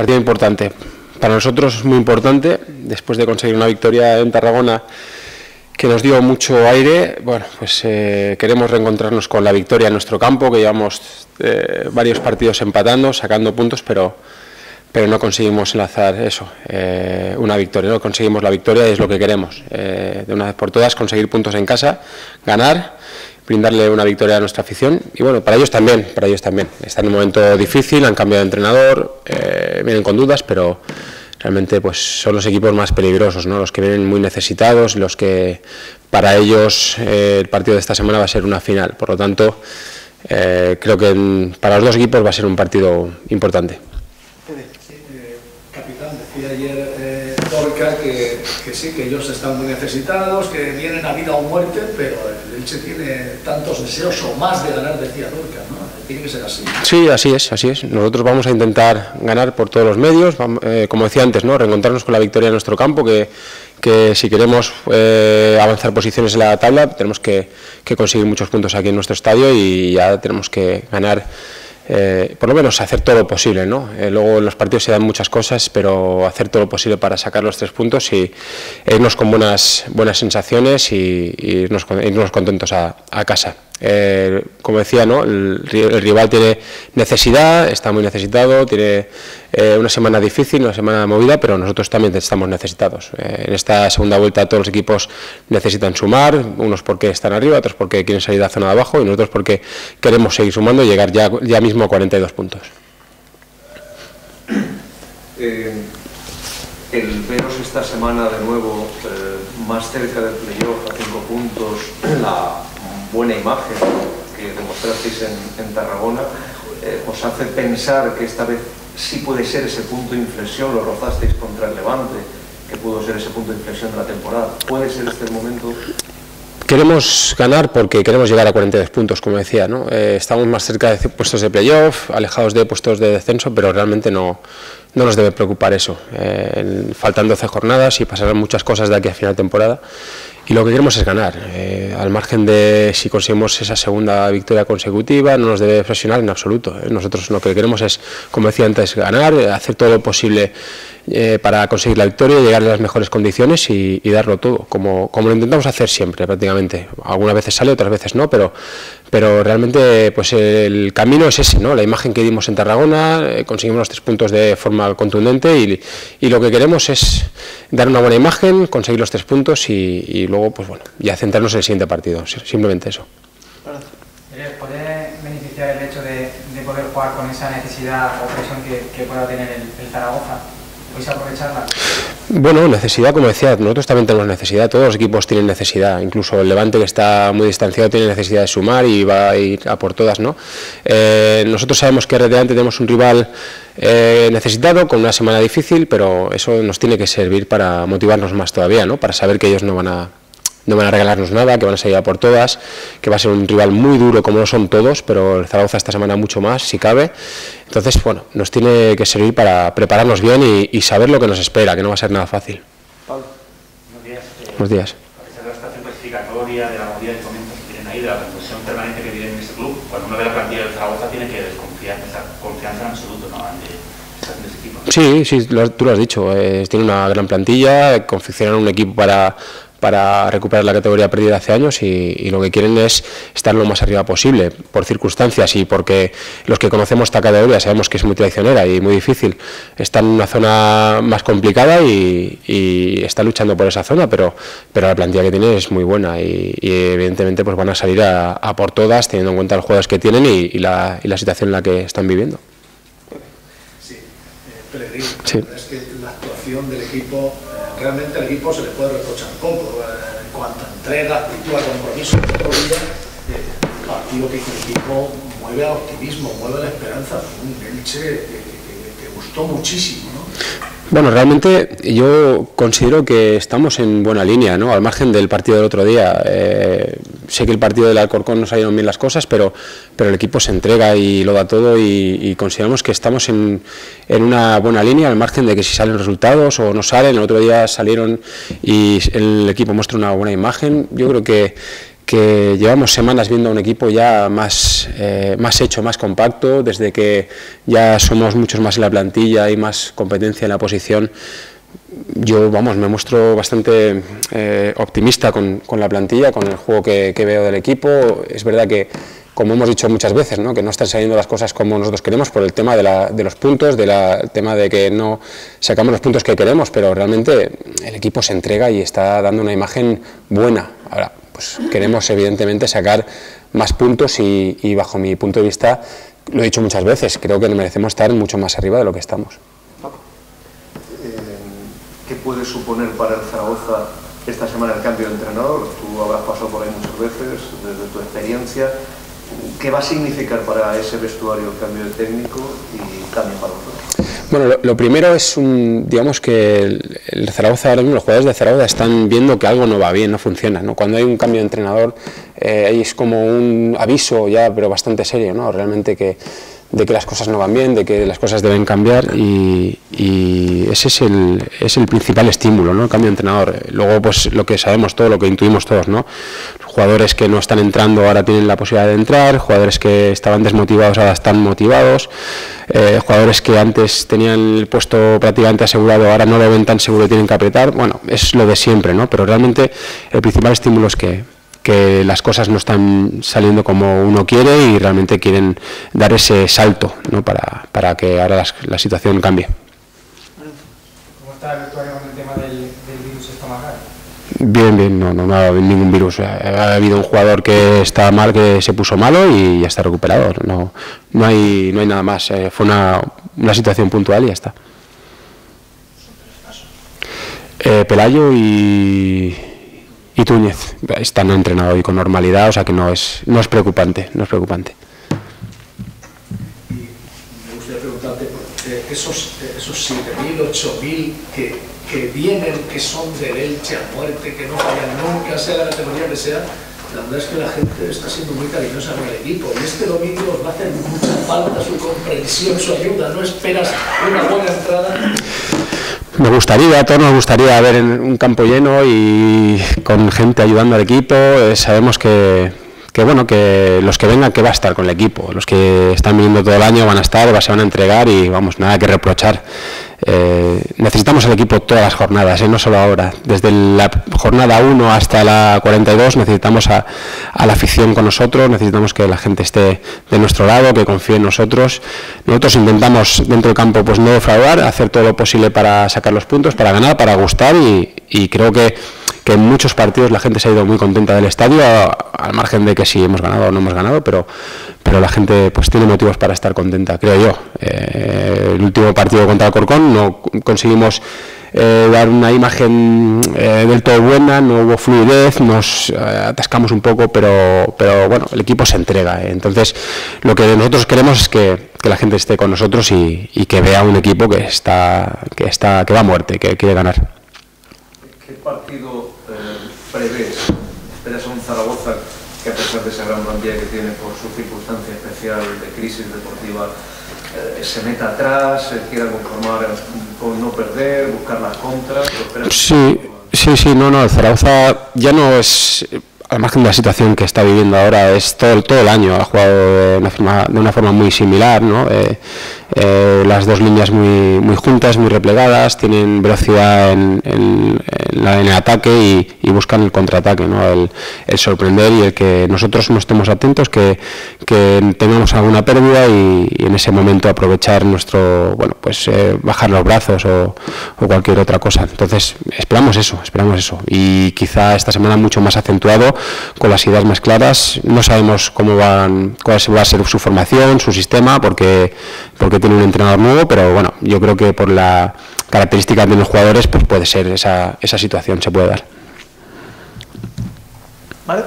partido importante. Para nosotros es muy importante, después de conseguir una victoria en Tarragona que nos dio mucho aire, bueno, pues eh, queremos reencontrarnos con la victoria en nuestro campo, que llevamos eh, varios partidos empatando, sacando puntos, pero, pero no conseguimos enlazar eso, eh, una victoria, no conseguimos la victoria y es lo que queremos, de una vez por todas conseguir puntos en casa, ganar brindarle una victoria a nuestra afición y bueno, para ellos también, para ellos también. Están en un momento difícil, han cambiado de entrenador, eh, vienen con dudas, pero realmente pues son los equipos más peligrosos, ¿no? los que vienen muy necesitados, los que para ellos eh, el partido de esta semana va a ser una final. Por lo tanto, eh, creo que para los dos equipos va a ser un partido importante. Decía ayer Torca que, sí, que ellos están muy necesitados, que vienen a vida o muerte, pero Elche tiene tantos deseos o más de ganar, decía Lorca, ¿no? Tiene que ser así. Sí, así es, así es. Nosotros vamos a intentar ganar por todos los medios, eh, como decía antes, ¿no? reencontrarnos con la victoria en nuestro campo, que, que si queremos eh, avanzar posiciones en la tabla tenemos que, que conseguir muchos puntos aquí en nuestro estadio y ya tenemos que ganar eh, por lo menos hacer todo lo posible. ¿no? Eh, luego en los partidos se dan muchas cosas, pero hacer todo lo posible para sacar los tres puntos y irnos con buenas, buenas sensaciones y, irnos, contentos a casa. Eh, como decía, ¿no? el, rival tiene necesidad, está muy necesitado, tiene eh, una semana difícil, una semana movida, pero nosotros también estamos necesitados. Eh, en esta segunda vuelta todos los equipos necesitan sumar, unos porque están arriba, otros porque quieren salir de la zona de abajo y nosotros porque queremos seguir sumando y llegar ya, ya mismo a 42 puntos. el veros esta semana de nuevo más cerca del playoff a 5 puntos, la buena imagen que demostrasteis en, en Tarragona, eh, os hace pensar que esta vez sí puede ser ese punto de inflexión, lo rozasteis contra el Levante, que pudo ser ese punto de inflexión de la temporada. ¿Puede ser este el momento? Queremos ganar porque queremos llegar a 42 puntos, como decía. ¿no? Eh, estamos más cerca de puestos de playoff, alejados de puestos de descenso, pero realmente no, no nos debe preocupar eso. Eh, faltan 12 jornadas y pasarán muchas cosas de aquí a final de temporada y lo que queremos es ganar. Eh, al margen de si conseguimos esa segunda victoria consecutiva, no nos debe presionar en absoluto. Eh. Nosotros lo que queremos es, como decía antes, ganar, hacer todo lo posible eh, para conseguir la victoria, llegar a las mejores condiciones y, darlo todo, como, como, lo intentamos hacer siempre prácticamente. Algunas veces sale, otras veces no, pero, pero realmente pues el camino es ese, ¿no? la imagen que dimos en Tarragona, eh, conseguimos los tres puntos de forma contundente y, y, lo que queremos es dar una buena imagen, conseguir los tres puntos y, y luego pues bueno, ya centrarnos en el siguiente partido, simplemente eso. ¿Puede beneficiar el hecho de, de poder jugar con esa necesidad o presión que, que pueda tener el, el Zaragoza? Aprovecharla? Bueno, necesidad, como decía, nosotros también tenemos necesidad, todos los equipos tienen necesidad, incluso el Levante que está muy distanciado tiene necesidad de sumar y va a ir a por todas, ¿no? Eh, nosotros sabemos que Delante tenemos un rival eh, necesitado, con una semana difícil, pero eso nos tiene que servir para motivarnos más todavía, ¿no? Para saber que ellos no van a no van a regalarnos nada, que van a salir a por todas, que va a ser un rival muy duro como lo son todos, pero el Zaragoza esta semana mucho más, si cabe. Entonces, bueno, nos tiene que servir para prepararnos bien y, saber lo que nos espera, que no va a ser nada fácil. Pablo. Buenos días. Buenos días. A pesar de la estación clasificatoria, de la movida de comienzos que tienen ahí, de la reflexión permanente que tienen en ese club, cuando uno ve la plantilla del Zaragoza tiene que desconfiar, esa confianza en absoluto, ¿no? Sí, sí, tú lo has dicho. Eh, tiene una gran plantilla, confeccionan un equipo para para recuperar la categoría perdida hace años y, lo que quieren es estar lo más arriba posible, por circunstancias y porque los que conocemos esta categoría sabemos que es muy traicionera y muy difícil, están en una zona más complicada y, y está luchando por esa zona, pero, pero la plantilla que tiene es muy buena y, evidentemente pues van a salir a, por todas teniendo en cuenta los juegos que tienen y, la, la, situación en la que están viviendo. Sí, eh, sí. es que la actuación del equipo realmente al equipo se le puede reprochar poco eh, en cuanto a entrega, actitud, a compromiso, eh, el partido que el equipo mueve al optimismo, mueve a la esperanza, un Elche que, gustó muchísimo. Bueno, realmente yo considero que estamos en buena línea, ¿no? Al margen del partido del otro día. Eh, sé que el partido del Alcorcón no salieron bien las cosas, pero, pero el equipo se entrega y lo da todo y, consideramos que estamos en, en, una buena línea, al margen de que si salen resultados o no salen. El otro día salieron y el equipo muestra una buena imagen. Yo creo que que llevamos semanas viendo a un equipo ya más, eh, más hecho, más compacto, desde que ya somos muchos más en la plantilla y más competencia en la posición. Yo, vamos, me muestro bastante eh, optimista con, con, la plantilla, con el juego que veo del equipo. Es verdad que como hemos dicho muchas veces, ¿no? que no están saliendo las cosas como nosotros queremos por el tema de, la, de los puntos, del tema de que no sacamos los puntos que queremos, pero realmente el equipo se entrega y está dando una imagen buena. Ahora, pues queremos evidentemente sacar más puntos y, bajo mi punto de vista, lo he dicho muchas veces, creo que merecemos estar mucho más arriba de lo que estamos. Eh, ¿Qué puede suponer para el Zaragoza esta semana el cambio de entrenador? Tú habrás pasado por ahí muchas veces, desde tu experiencia. ¿Qué va a significar para ese vestuario el cambio de técnico y también para vosotros? Bueno, lo, lo, primero es, un, digamos que el, Zaragoza ahora mismo, los jugadores de Zaragoza están viendo que algo no va bien, no funciona. ¿no? Cuando hay un cambio de entrenador, eh, es como un aviso ya, pero bastante serio, ¿no? realmente que de que las cosas no van bien, de que las cosas deben cambiar y, ese es el, es el principal estímulo, ¿no? el cambio de entrenador. Luego, pues lo que sabemos todo, lo que intuimos todos, ¿no? jugadores que no están entrando ahora tienen la posibilidad de entrar, jugadores que estaban desmotivados ahora están motivados, eh, jugadores que antes tenían el puesto prácticamente asegurado ahora no lo ven tan seguro y tienen que apretar, bueno, es lo de siempre, ¿no? pero realmente el principal estímulo es que que las cosas no están saliendo como uno quiere y realmente quieren dar ese salto ¿no? para, para que ahora las, la situación cambie. ¿Cómo está el con el tema del, del virus estomacal? Bien, bien, no, no, no ha habido ningún virus. Ha habido un jugador que está mal, que se puso malo y ya está recuperado. No, no, hay, no hay nada más. Eh, fue una, una situación puntual y ya está. Eh, Pelayo y, y Túñez están entrenados y con normalidad, o sea que no es, no es preocupante, no es preocupante. Me gustaría preguntarte, eh, esos, esos 7.000, 8.000 que, que vienen, que son del Elche a muerte, que no fallan nunca, sea la categoría que sea, la verdad es que la gente está siendo muy cariñosa con el equipo y este domingo os va a hacer mucha falta su comprensión, su ayuda, no esperas una buena entrada. Me gustaría, a todos nos gustaría ver en un campo lleno y con gente ayudando al equipo. Eh, sabemos que, que, bueno, que los que vengan que va a estar con el equipo, los que están viniendo todo el año van a estar, se van a entregar y vamos, nada que reprochar. Eh, necesitamos el equipo todas las jornadas, ¿eh? no solo ahora. Desde la jornada 1 hasta la 42 necesitamos a, a, la afición con nosotros, necesitamos que la gente esté de nuestro lado, que confíe en nosotros. Nosotros intentamos dentro del campo pues no defraudar, hacer todo lo posible para sacar los puntos, para ganar, para gustar y, y creo que que en muchos partidos la gente se ha ido muy contenta del estadio, al margen de que si hemos ganado o no hemos ganado, pero, pero la gente pues tiene motivos para estar contenta, creo yo. Eh, el último partido contra el Corcón no conseguimos eh, dar una imagen eh, del todo buena, no hubo fluidez, nos atascamos un poco, pero, pero bueno, el equipo se entrega. Entonces, lo que nosotros queremos es que, que la gente esté con nosotros y, que vea un equipo que está, que está, que va a muerte, que quiere ganar. ¿Qué partido prevés? ¿Esperas a un Zaragoza pesar de esa gran plantilla que tiene por su circunstancia especial de crisis deportiva, eh, se meta atrás, se quiera conformar con no perder, buscar las contras? Sí, sí, sí, no, no, el Zaragoza ya no es al margen de la situación que está viviendo ahora, es todo, todo el año, ha jugado de una forma, de una forma muy similar, ¿no? Eh, eh, las dos líneas muy, muy juntas, muy replegadas, tienen velocidad en, en, la, en el ataque y, buscan el contraataque, ¿no? el, sorprender y el que nosotros no estemos atentos, que, tengamos alguna pérdida y, en ese momento aprovechar nuestro, bueno, pues eh, bajar los brazos o, o, cualquier otra cosa. Entonces, esperamos eso, esperamos eso. Y quizá esta semana mucho más acentuado, con las ideas más claras. No sabemos cómo van, cuál va a ser su formación, su sistema, porque, porque tiene un entrenador nuevo, pero bueno, yo creo que por la característica de los jugadores, pues puede ser esa, esa situación, se puede dar. ¿Vale?